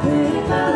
pretty pie.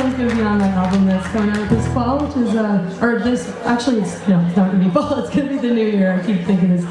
Song's gonna be on my album that's coming out this fall, which is uh, or this actually it's no, it's not gonna be fall. It's gonna be the new year. I keep thinking this.